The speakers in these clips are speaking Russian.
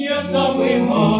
не забывай,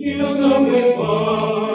не забывай.